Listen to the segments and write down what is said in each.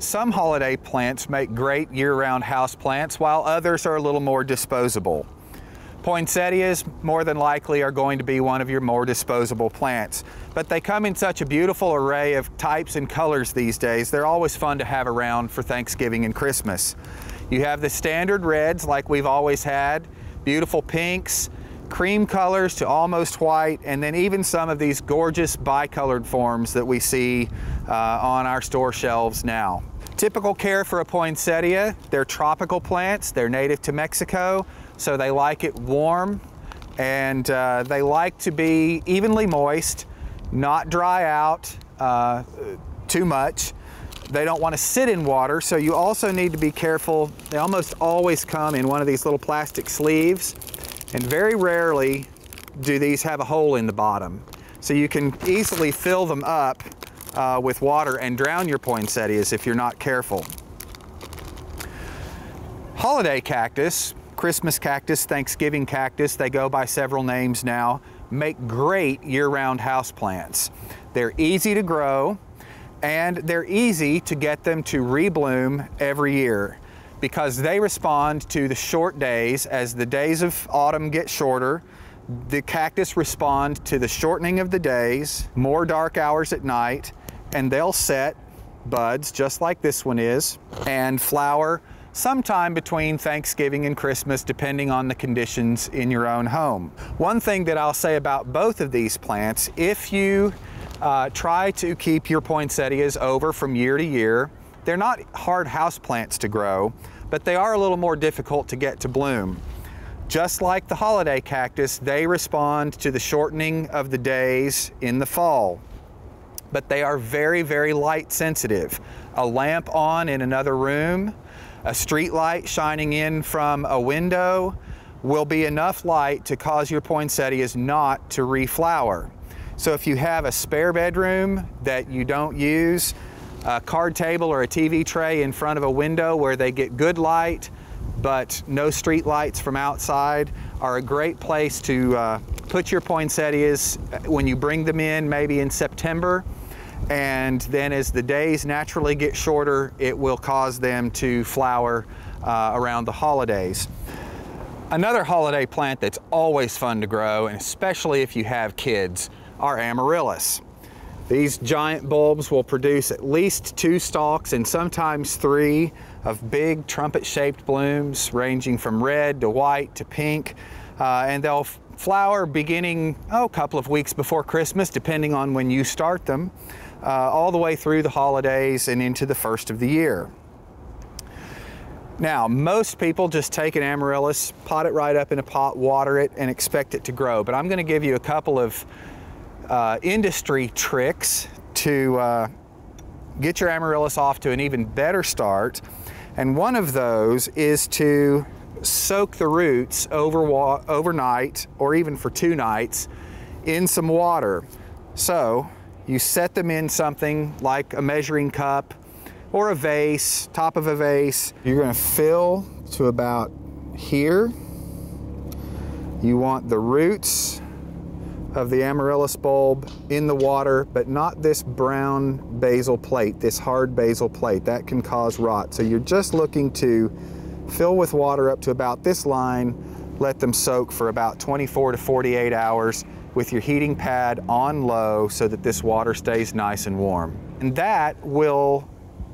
Some holiday plants make great year-round house plants while others are a little more disposable. Poinsettias more than likely are going to be one of your more disposable plants, but they come in such a beautiful array of types and colors these days, they're always fun to have around for Thanksgiving and Christmas. You have the standard reds like we've always had, beautiful pinks, cream colors to almost white, and then even some of these gorgeous bicolored forms that we see uh, on our store shelves now. Typical care for a poinsettia, they're tropical plants, they're native to Mexico, so they like it warm and uh, they like to be evenly moist, not dry out uh, too much. They don't want to sit in water, so you also need to be careful. They almost always come in one of these little plastic sleeves, and very rarely do these have a hole in the bottom. So you can easily fill them up uh, with water and drown your poinsettias if you're not careful. Holiday cactus, Christmas cactus, Thanksgiving cactus, they go by several names now, make great year-round houseplants. They're easy to grow and they're easy to get them to rebloom every year because they respond to the short days as the days of autumn get shorter the cactus respond to the shortening of the days, more dark hours at night, and they'll set buds just like this one is and flower sometime between Thanksgiving and Christmas depending on the conditions in your own home. One thing that I'll say about both of these plants, if you uh, try to keep your poinsettias over from year to year, they're not hard house plants to grow, but they are a little more difficult to get to bloom. Just like the holiday cactus, they respond to the shortening of the days in the fall but they are very, very light sensitive. A lamp on in another room, a street light shining in from a window will be enough light to cause your poinsettias not to reflower. So if you have a spare bedroom that you don't use, a card table or a TV tray in front of a window where they get good light, but no street lights from outside are a great place to uh, put your poinsettias when you bring them in, maybe in September. And then as the days naturally get shorter, it will cause them to flower uh, around the holidays. Another holiday plant that's always fun to grow, and especially if you have kids, are amaryllis. These giant bulbs will produce at least two stalks and sometimes three of big trumpet-shaped blooms ranging from red to white to pink. Uh, and they'll flower beginning oh, a couple of weeks before Christmas, depending on when you start them, uh, all the way through the holidays and into the first of the year. Now, most people just take an amaryllis, pot it right up in a pot, water it, and expect it to grow. But I'm going to give you a couple of uh, industry tricks to uh, get your amaryllis off to an even better start. And one of those is to soak the roots over overnight or even for two nights in some water. So you set them in something like a measuring cup or a vase, top of a vase. You're gonna fill to about here. You want the roots of the amaryllis bulb in the water, but not this brown basal plate, this hard basal plate. That can cause rot. So you're just looking to Fill with water up to about this line, let them soak for about 24 to 48 hours with your heating pad on low so that this water stays nice and warm. And that will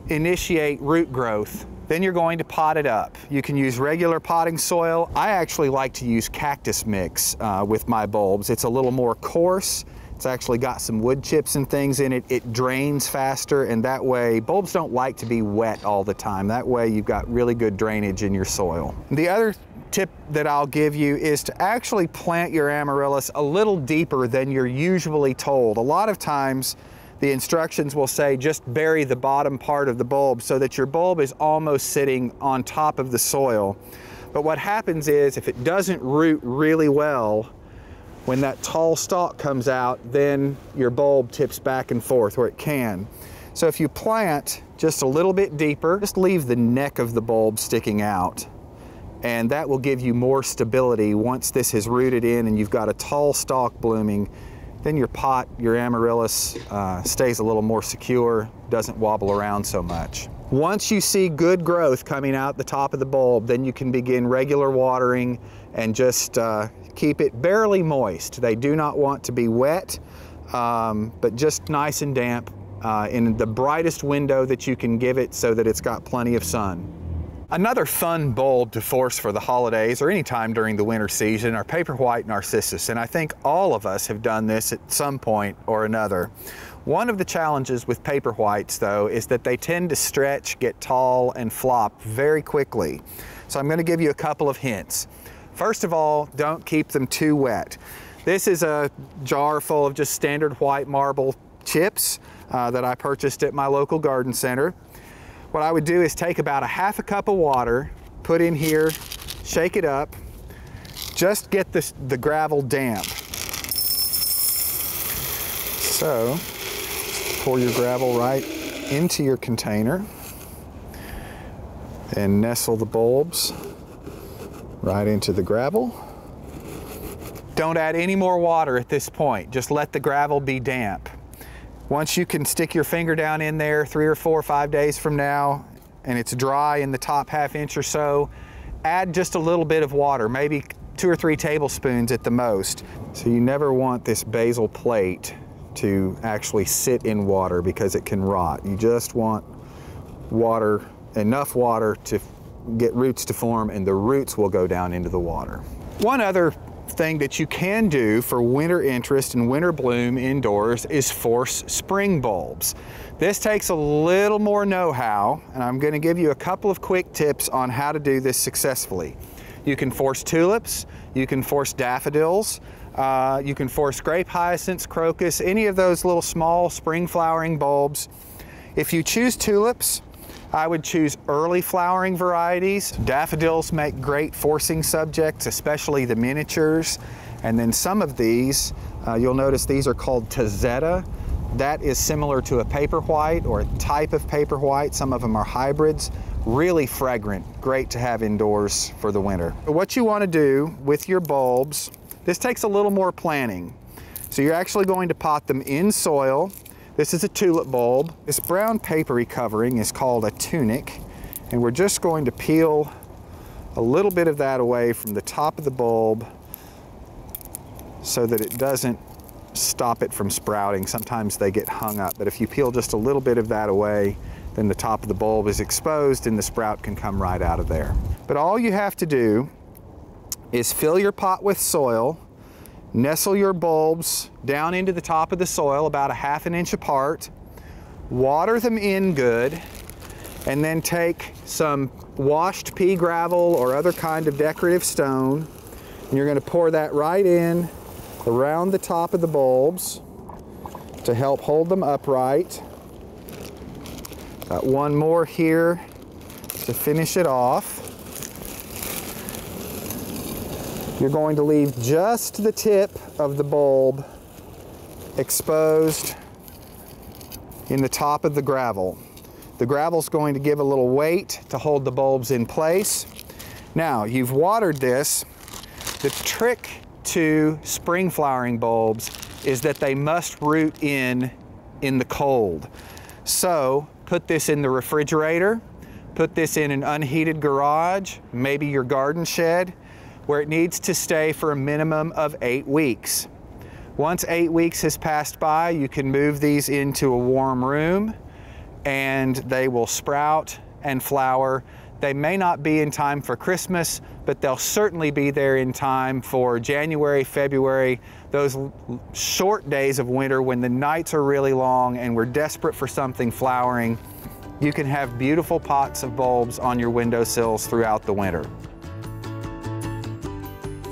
initiate root growth. Then you're going to pot it up. You can use regular potting soil. I actually like to use cactus mix uh, with my bulbs. It's a little more coarse it's actually got some wood chips and things in it. It drains faster and that way, bulbs don't like to be wet all the time. That way you've got really good drainage in your soil. The other tip that I'll give you is to actually plant your amaryllis a little deeper than you're usually told. A lot of times the instructions will say just bury the bottom part of the bulb so that your bulb is almost sitting on top of the soil. But what happens is if it doesn't root really well, when that tall stalk comes out, then your bulb tips back and forth where it can. So if you plant just a little bit deeper, just leave the neck of the bulb sticking out. And that will give you more stability once this has rooted in and you've got a tall stalk blooming. Then your pot, your amaryllis, uh, stays a little more secure, doesn't wobble around so much. Once you see good growth coming out the top of the bulb, then you can begin regular watering and just uh, keep it barely moist. They do not want to be wet, um, but just nice and damp uh, in the brightest window that you can give it so that it's got plenty of sun. Another fun bulb to force for the holidays or any time during the winter season are paper white narcissus, and I think all of us have done this at some point or another. One of the challenges with paper whites though is that they tend to stretch, get tall, and flop very quickly. So I'm going to give you a couple of hints. First of all, don't keep them too wet. This is a jar full of just standard white marble chips uh, that I purchased at my local garden center. What I would do is take about a half a cup of water, put in here, shake it up, just get this, the gravel damp. So, pour your gravel right into your container and nestle the bulbs right into the gravel. Don't add any more water at this point. Just let the gravel be damp. Once you can stick your finger down in there three or four or five days from now and it's dry in the top half inch or so, add just a little bit of water, maybe two or three tablespoons at the most. So you never want this basal plate to actually sit in water because it can rot. You just want water, enough water to get roots to form and the roots will go down into the water. One other thing that you can do for winter interest and winter bloom indoors is force spring bulbs. This takes a little more know-how and I'm going to give you a couple of quick tips on how to do this successfully. You can force tulips, you can force daffodils, uh, you can force grape hyacinths, crocus, any of those little small spring flowering bulbs. If you choose tulips, I would choose early flowering varieties. Daffodils make great forcing subjects, especially the miniatures. And then some of these, uh, you'll notice these are called Tazetta. That is similar to a paper white or a type of paper white. Some of them are hybrids. Really fragrant, great to have indoors for the winter. What you want to do with your bulbs, this takes a little more planning. So you're actually going to pot them in soil this is a tulip bulb. This brown papery covering is called a tunic, and we're just going to peel a little bit of that away from the top of the bulb so that it doesn't stop it from sprouting. Sometimes they get hung up, but if you peel just a little bit of that away, then the top of the bulb is exposed and the sprout can come right out of there. But all you have to do is fill your pot with soil Nestle your bulbs down into the top of the soil about a half an inch apart. Water them in good and then take some washed pea gravel or other kind of decorative stone and you're going to pour that right in around the top of the bulbs to help hold them upright. Got one more here to finish it off. You're going to leave just the tip of the bulb exposed in the top of the gravel. The gravel's going to give a little weight to hold the bulbs in place. Now, you've watered this. The trick to spring flowering bulbs is that they must root in in the cold. So, put this in the refrigerator, put this in an unheated garage, maybe your garden shed, where it needs to stay for a minimum of eight weeks. Once eight weeks has passed by, you can move these into a warm room and they will sprout and flower. They may not be in time for Christmas, but they'll certainly be there in time for January, February, those short days of winter when the nights are really long and we're desperate for something flowering. You can have beautiful pots of bulbs on your windowsills throughout the winter.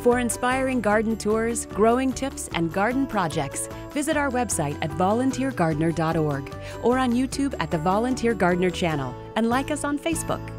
For inspiring garden tours, growing tips, and garden projects, visit our website at volunteergardener.org or on YouTube at the Volunteer Gardener channel and like us on Facebook.